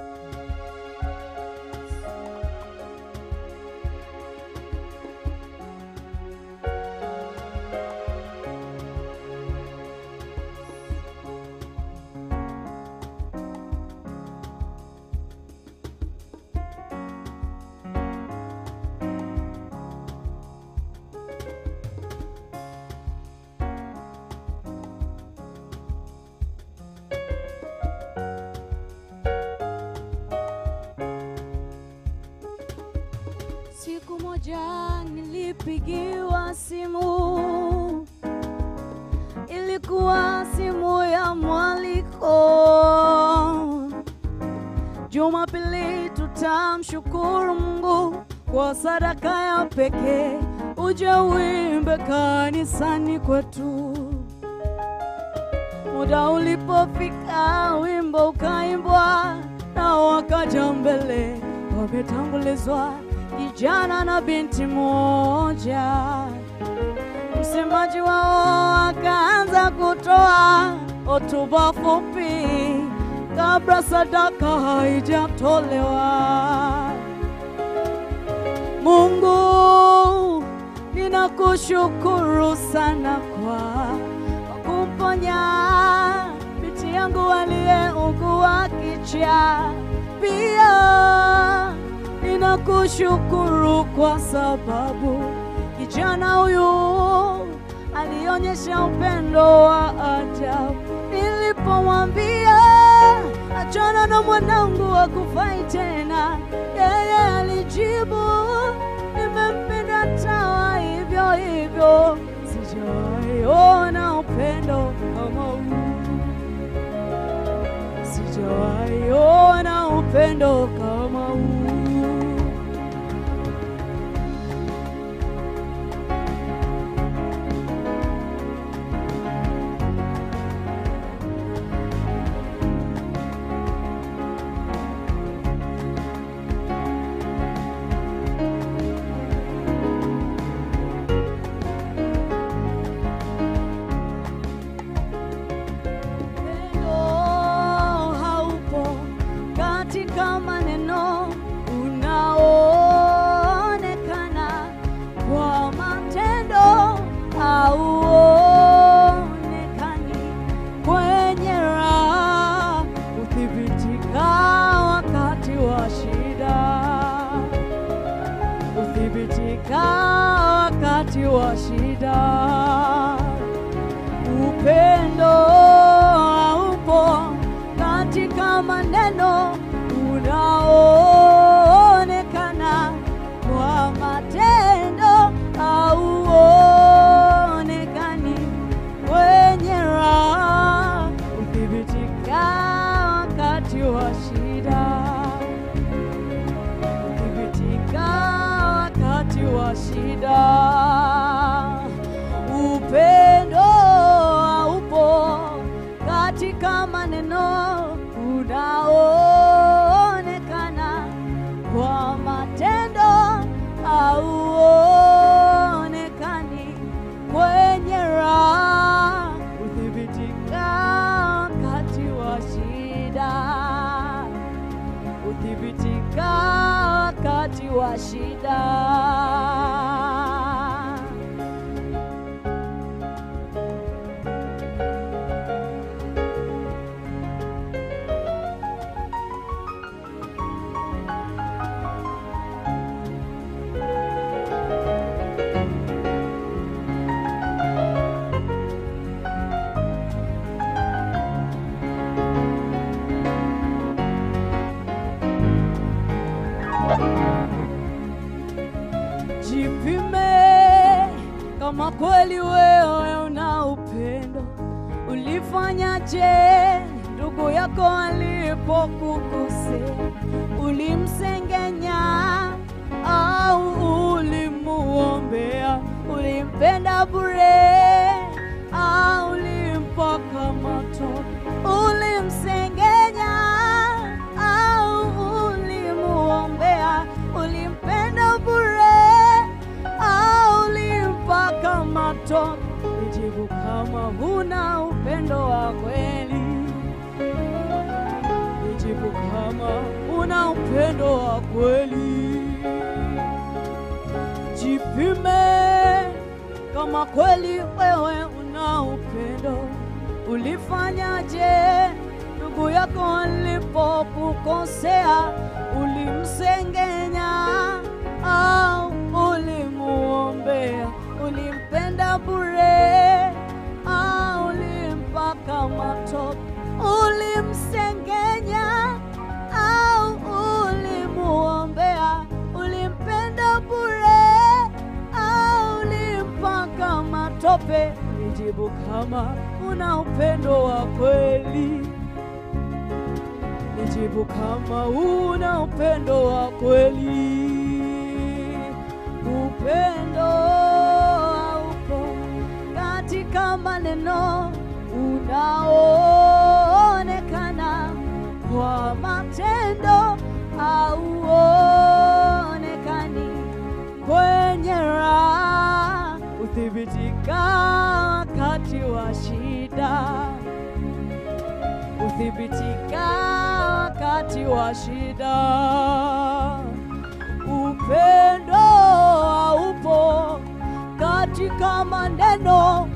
Bye. Siku moja nilipigiwa simu, ilikuwa simu ya mwaliko. Jumapili tutamshukuru Mungu kwa sadaka ya pekee, uje uimbe kanisani kwetu. Muda ulipofika, wimbo ukaimbwa na wakaja mbele, wametangulizwa kijana na binti moja. Msemaji wao akaanza kutoa hotuba fupi kabla sadaka haijatolewa. Mungu, ninakushukuru sana kwa kumponya binti yangu aliyeugua kichaa Pia ninakushukuru kwa sababu kijana huyu alionyesha upendo wa ajabu. Nilipomwambia achana na mwanangu akufai tena, yeye alijibu nimempenda tawa hivyo hivyo, sijawahi ona upendo kama huu, sijawahi ona upendo kama huthibitika wakati wa shida upendo haupo katika maneno unaoonekana kwa matendo, hauonekani kwenye raha, huthibitika wakati wa shida, katika maneno unaoonekana Jipime kama kweli wewe una upendo. Ulifanyaje ndugu yako alipokukosea? Ulimsengenya au ulimuombea? Ulimpenda bure kama huna upendo wa kweli, nijibu kama huna upendo wa kweli. Jipime kama kweli wewe una upendo. Ulifanyaje ndugu yako alipokukosea? Ulimsengenya au ulimuombea? Ulimpenda bure matope? Nijibu kama una upendo wa kweli. Nijibu kama una upendo wa kweli. Upendo haupo katika maneno unaoonekana kwa matendo, raha, uthibitika wakati wa shida uthibitika wakati wa shida. Upendo haupo katika maneno